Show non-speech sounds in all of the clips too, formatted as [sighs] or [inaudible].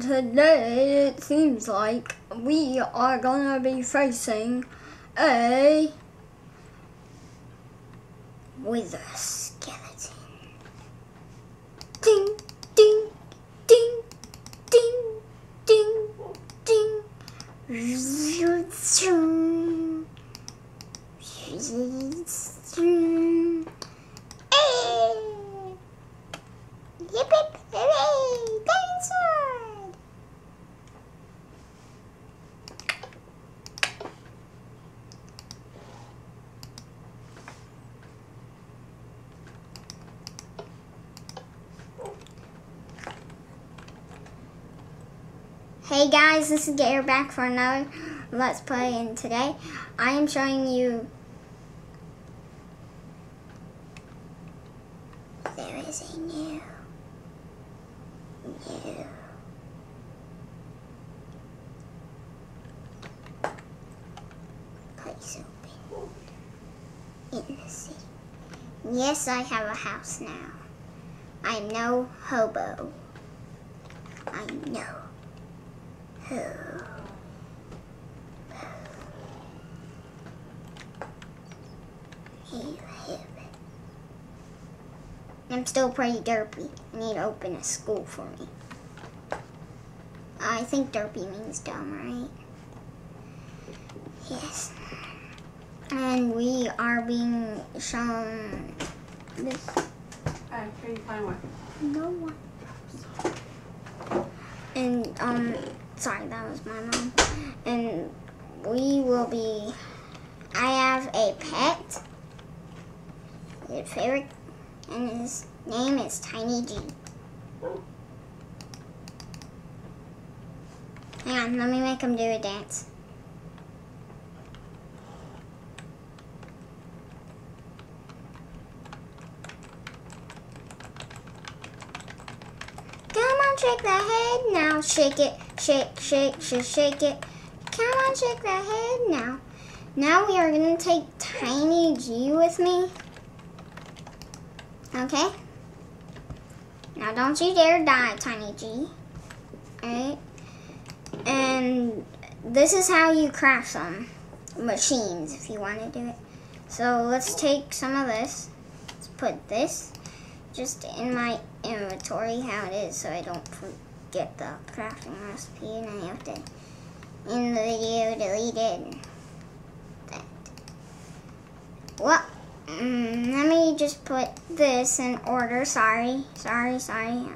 Today it seems like we are gonna be facing a wither skeleton. Ding, ding, ding, ding, ding, ding. Hey guys, this is Gator back for another Let's Play, and today I am showing you. There is a new, new place open in the city. Yes, I have a house now. I'm no hobo. I know I'm still pretty derpy. I need to open a school for me. I think derpy means dumb, right? Yes. And we are being shown this. Alright, here you find one. No one. And um, sorry, that was my mom. And we will be. I have a pet. His favorite, and his name is Tiny G. Hang on, let me make him do a dance. Come on, shake that head now. Shake it, shake, shake, shake, shake it. Come on, shake that head now. Now we are going to take Tiny G with me. Okay? Now don't you dare die, Tiny G. Alright? And this is how you craft some machines if you want to do it. So let's take some of this. Let's put this just in my inventory how it is so I don't forget the crafting recipe and I have to in the video delete it. That. Well, mm, let me just put this in order. Sorry, sorry, sorry.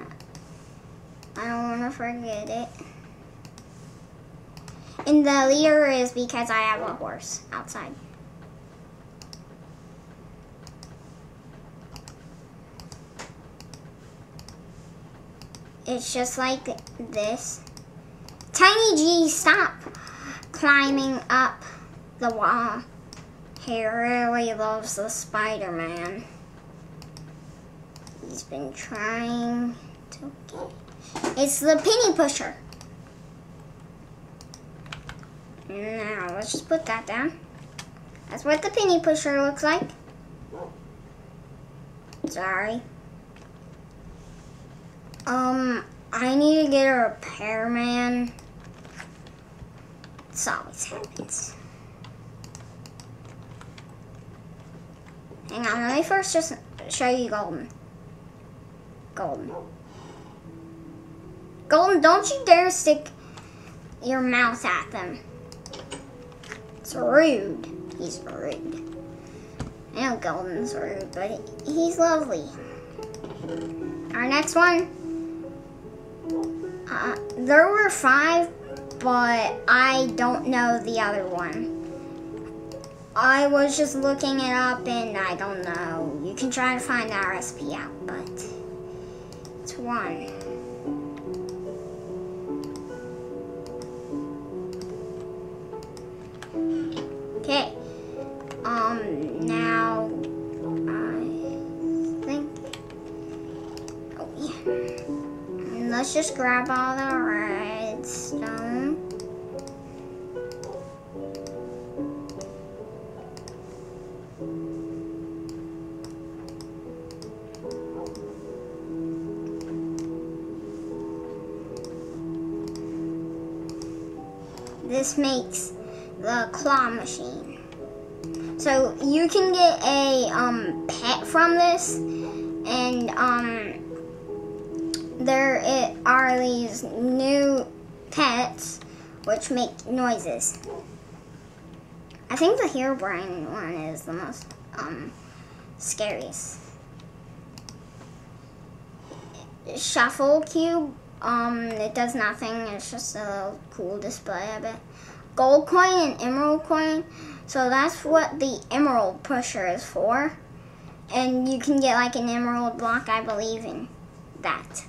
I don't want to forget it. And the leader is because I have a horse outside. It's just like this. Tiny G, stop climbing up the wall. He really loves the Spider-Man. He's been trying to get... It's the penny pusher. Now, let's just put that down. That's what the penny pusher looks like. Sorry. Um, I need to get a repairman. This always happens. Hang on, let me first just show you Golden. Golden. Golden, don't you dare stick your mouth at them. It's rude. He's rude. I know Golden's rude, but he's lovely. Our next one. Uh, there were five, but I don't know the other one. I was just looking it up and I don't know. You can try to find that recipe out, but it's one. Just grab all the redstone. this makes the claw machine. So you can get a um, pet from this, and um, there it are these new pets which make noises. I think the hair Herobrine one is the most um, scariest. Shuffle cube, um, it does nothing. It's just a little cool display of it. Gold coin and emerald coin. So that's what the emerald pusher is for. And you can get like an emerald block, I believe, in that.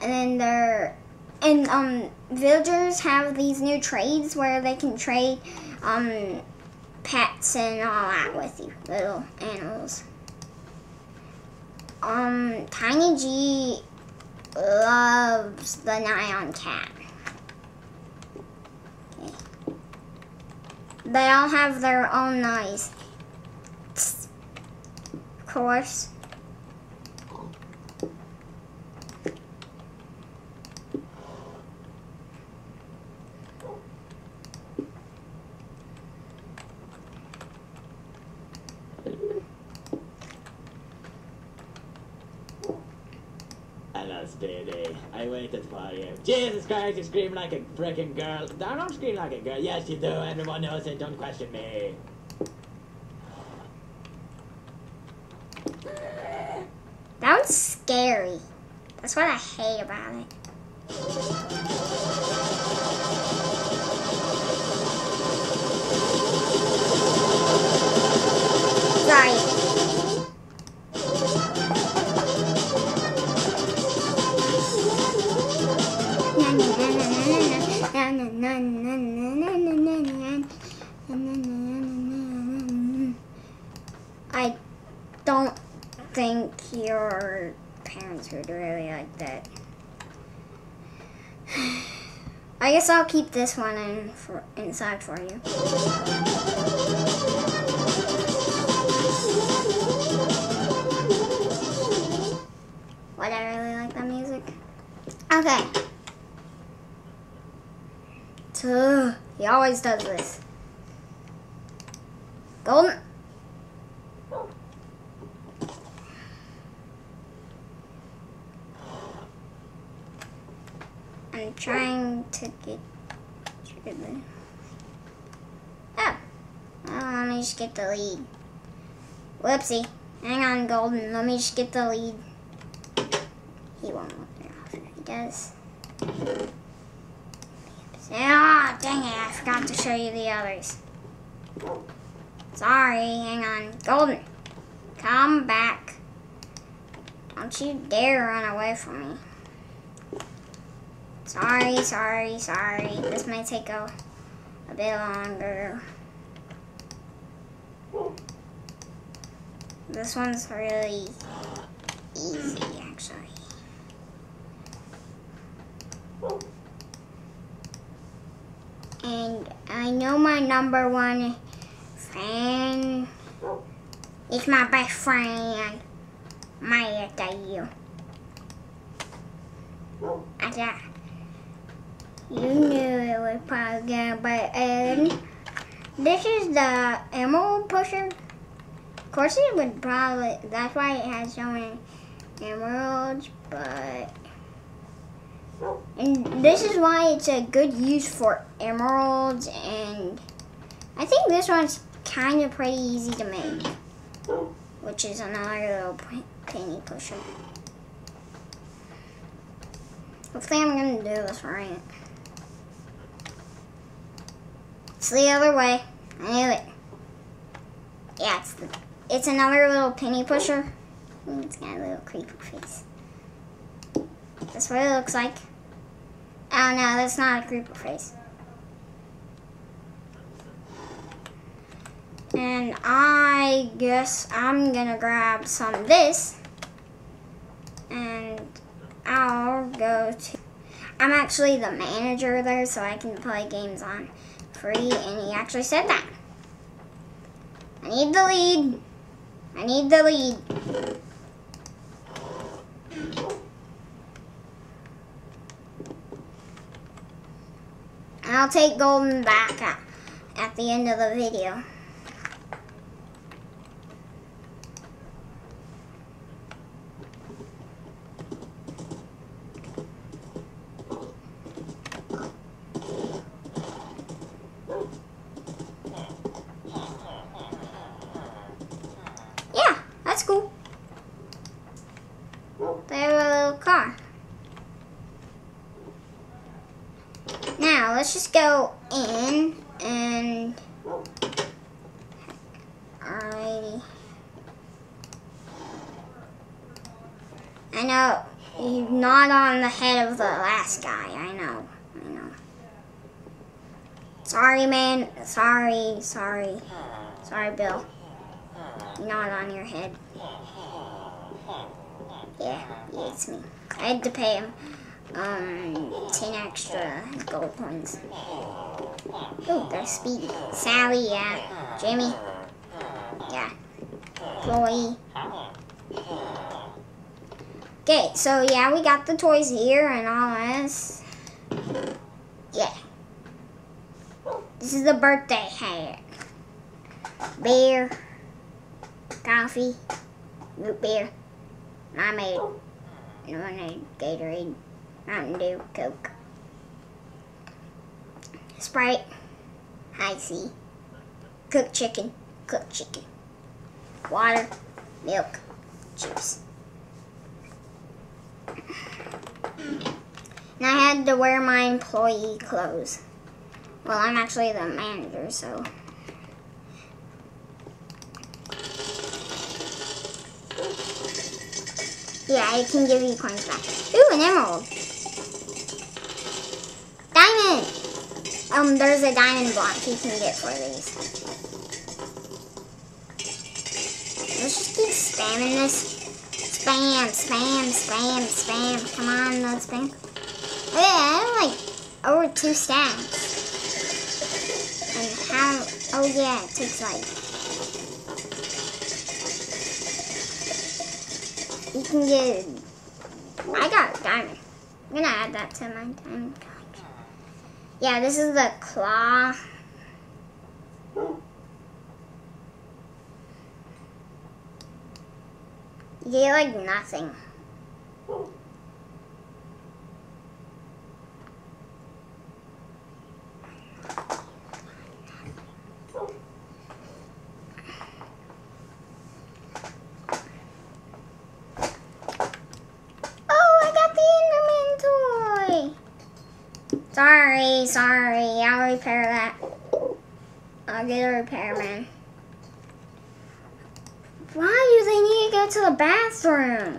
And then there, and um, villagers have these new trades where they can trade um, pets and all that with you, little animals. Um, Tiny G loves the Nyan cat. Okay. They all have their own noise. Of course. Hello, Speedy. I waited for Jesus Christ, you scream like a freaking girl. I don't scream like a girl. Yes, you do. Everyone knows it. Don't question me. That was scary. That's what I hate about it. Sorry. I don't think your parents would really like that. [sighs] I guess I'll keep this one in for, inside for you. Always does this. Golden. I'm trying to get the. Oh. Well, let me just get the lead. Whoopsie. Hang on, Golden. Let me just get the lead. He won't look after he does. Ah, dang it. I forgot to show you the others. Sorry. Hang on. Golden. Come back. Don't you dare run away from me. Sorry, sorry, sorry. This might take a, a bit longer. This one's really easy, actually. And I know my number one fan is my best friend, Maya Dayu. I thought you knew it was probably gonna be and this is the emerald pusher. Of course it would probably that's why it has so many emeralds, but and this is why it's a good use for emeralds and I think this one's kind of pretty easy to make, which is another little penny pusher. Hopefully I'm gonna do this right. It's the other way. I knew it. Yeah, it's the, it's another little penny pusher. It's got a little creepy face. That's what it looks like. Oh no, that's not a creeper face. And I guess I'm gonna grab some of this. And I'll go to. I'm actually the manager there, so I can play games on free, and he actually said that. I need the lead. I need the lead. I'll take Golden back at, at the end of the video. Yeah, that's cool. They have a little car. Now let's just go in and alrighty. I know you're not on the head of the last guy. I know. I know. Sorry, man. Sorry. Sorry. Sorry, Bill. Not on your head. Yeah, yeah, it's me. I had to pay him um, 10 extra gold coins. Oh, there's Speedy. Sally, yeah. Jimmy. Yeah. Chloe. Okay, so yeah, we got the toys here and all this. Yeah. This is the birthday hat. Beer. Coffee. Root beer. Limeade. Lemonade. Gatorade. Mountain Dew, Coke, Sprite, High C, cooked chicken, cooked chicken, water, milk, juice. And I had to wear my employee clothes. Well, I'm actually the manager, so. Yeah, I can give you coins back. Ooh, an emerald. Diamond! Um, there's a diamond block you can get for these. Let's just keep spamming this. Spam, spam, spam, spam. Come on, let's spam. Yeah, I have like over two stacks. And how, oh yeah, it takes like, you can get, I got diamond. I'm gonna add that to my diamond collection. Yeah, this is the claw. Get like nothing. Oh, I got the Enderman toy. Sorry, sorry. I'll repair that. I'll get a repairman. Why do they need to go to the bathroom?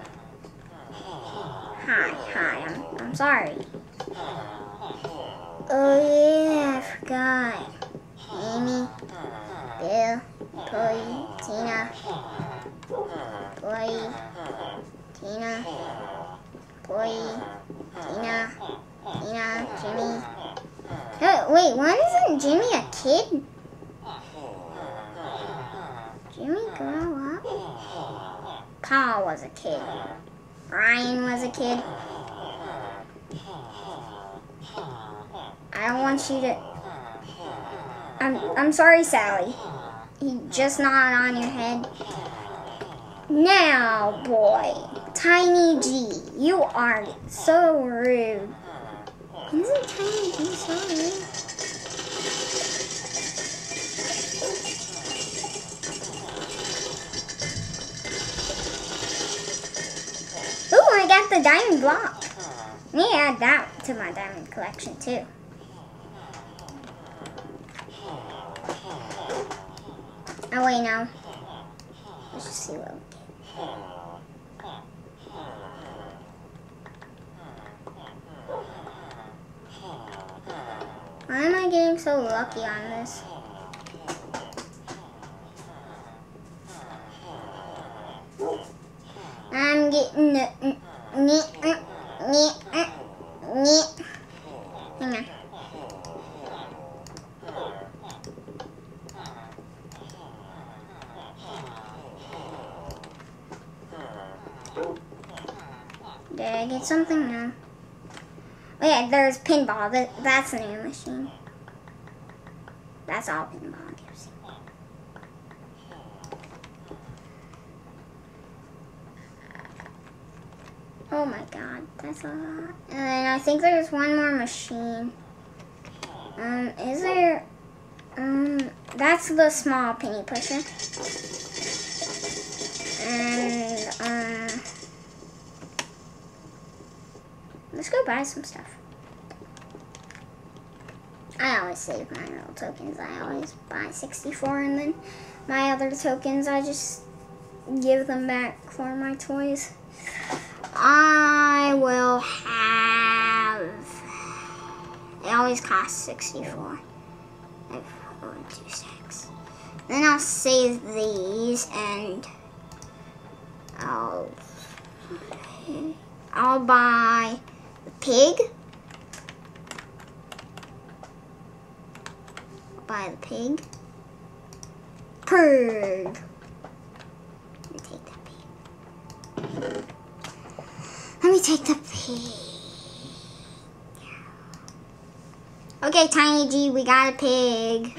Hi, hi. I'm, I'm sorry. Oh yeah, I forgot. Amy, Bill, Chloe, Tina, Chloe, Tina, Chloe, Tina, Tina, Jimmy. Wait, when isn't Jimmy a kid? Jimmy grow up? Paul was a kid. Brian was a kid. I don't want you to. I'm I'm sorry, Sally. He just not on your head. Now, boy, Tiny G, you are so rude. Isn't Tiny G so rude? The diamond block. Need to add that to my diamond collection too. Oh wait, no. Let's just see what we get. Why am I getting so lucky on this? I'm getting the n- n- n- n- n- n- Hang on. Did I get something? No. Oh yeah, that's a new machine. That's all pinball gives. Oh my god, that's a lot. And I think there's one more machine. Um, is there... Um, that's the small penny pusher. And, um... Let's go buy some stuff. I always save my real tokens. I always buy 64 and then my other tokens I just give them back for my toys. I will have. It always costs 64. Five, four, two, six. Then I'll save these and I'll I'll buy the pig. I'll the pig. Pig. Let me take that pig. Let me take the pig. Okay, Tiny G, we got a pig.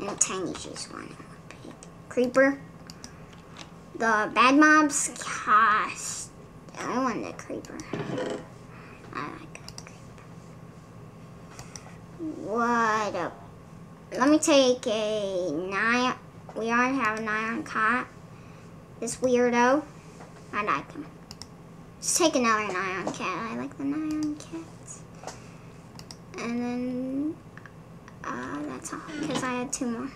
And Tiny G's one pig. Creeper. The bad mobs cost. I want the creeper. I like the creeper. What a. Let me take a nine. We already have a Nyan cat. This weirdo. I like him. Let's take another Nyan cat. I like the Nyan cats. And then, uh, that's all, because I had two more.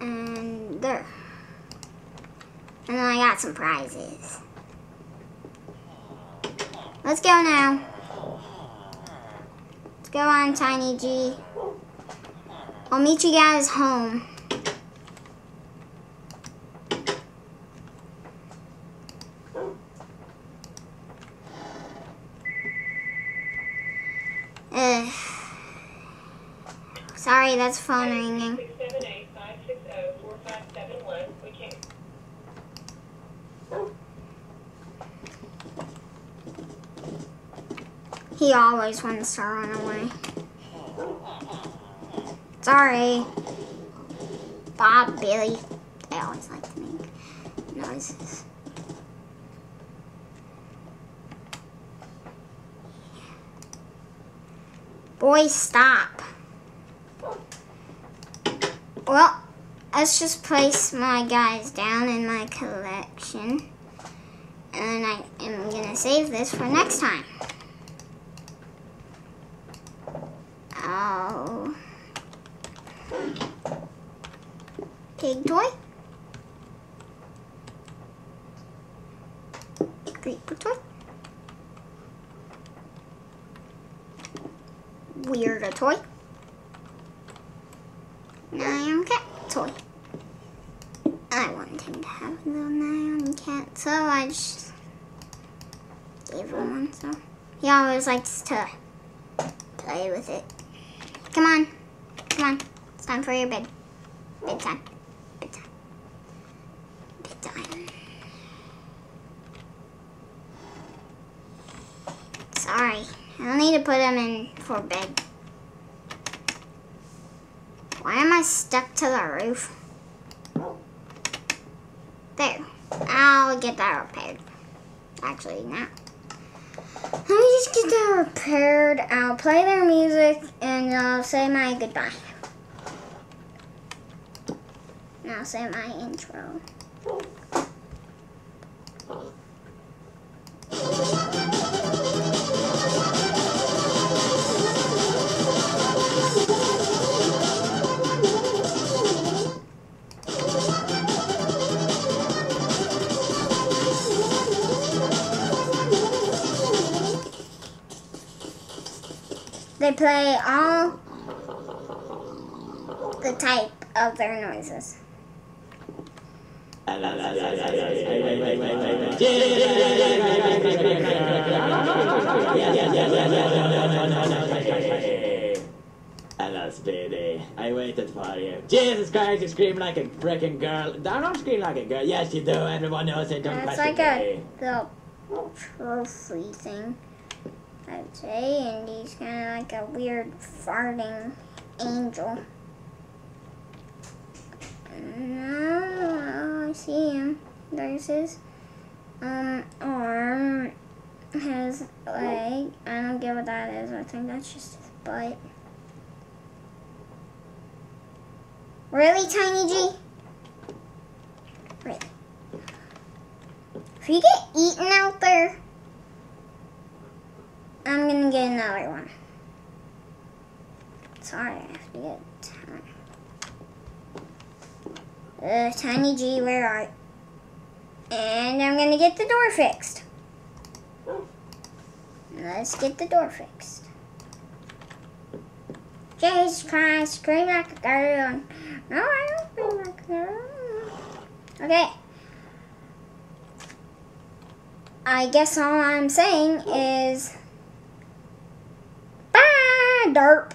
And there. And then I got some prizes. Let's go now. Go on, Tiny G. I'll meet you guys home. Ugh. Sorry, that's phone ringing. Six seven eight five six zero four five seven one. We can't. He always wants to run away. Sorry. Bob, Billy. They always like to make noises. Boy, stop. Well, let's just place my guys down in my collection. And I am gonna save this for next time. Pig toy. Creeper toy. Weird toy. Nyan cat toy. I wanted him to have a little Nyan cat, so I just gave him one. So he always likes to play with it. Come on. Come on. It's time for your bed. Bedtime. Bedtime. Bedtime. Sorry. I'll need to put him in for bed. Why am I stuck to the roof? There. I'll get that repaired. Actually, not. Get that repaired. I'll play their music and I'll say my goodbye. And I'll say my intro. Play all the type of their noises. Hello, Speedy. I waited for you. Jesus Christ, you scream like a freaking girl. I don't scream like a girl. Yes, you do. Everyone knows it. Don't it's like a little trophy thing, I would say. And he's kind of like a weird farting angel. No, I see him. There's his um arm, his leg. I don't get what that is. I think that's just his butt. Really, Tiny G? Really? If you get eaten out there, I'm gonna get another one. Sorry, I have to get. Uh, Tiny G, where are you? And I'm gonna get the door fixed. Let's get the door fixed. Jesus Christ, scream like a girl. No, I don't scream like a girl. Okay. I guess all I'm saying is derp.